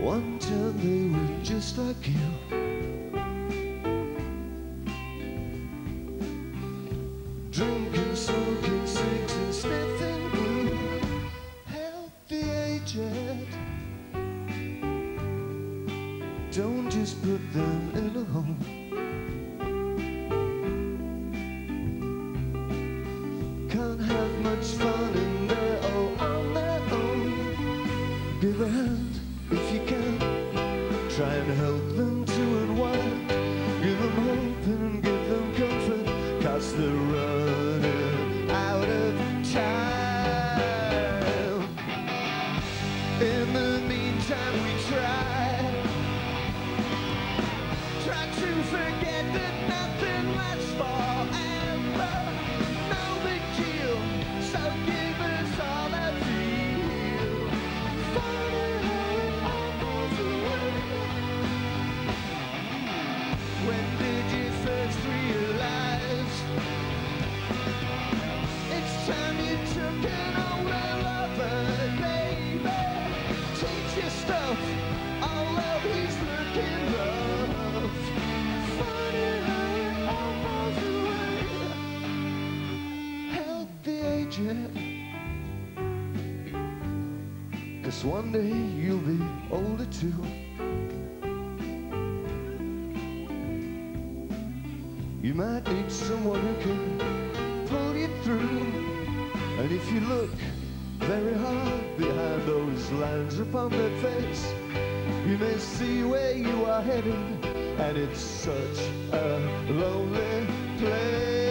One time they were just like you. Drinking, smoking, sniffing glue. Agent. Don't just put them in a home. Can't have much fun in there all on their own. Give a hand if you can. Try and help them to unwind. Give them hope and give them comfort. Cause they're running out of time. In the meantime, we try. Try to forget Help the. Cause one day you'll be older too. You might need someone who can pull you through. And if you look very hard behind those lines upon their face, you may see where you are headed. And it's such a lonely place.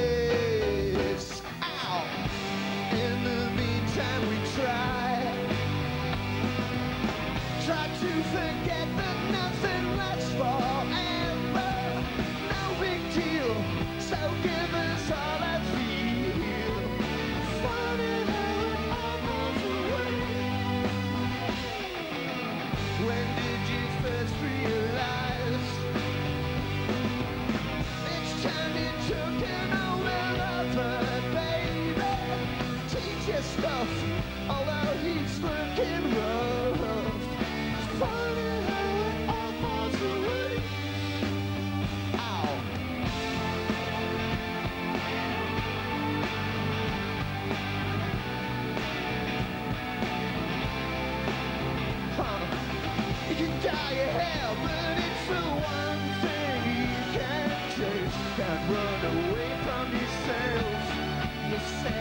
The one thing you can't change. Can't run away from yourself, yourself.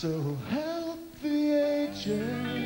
So help the aged.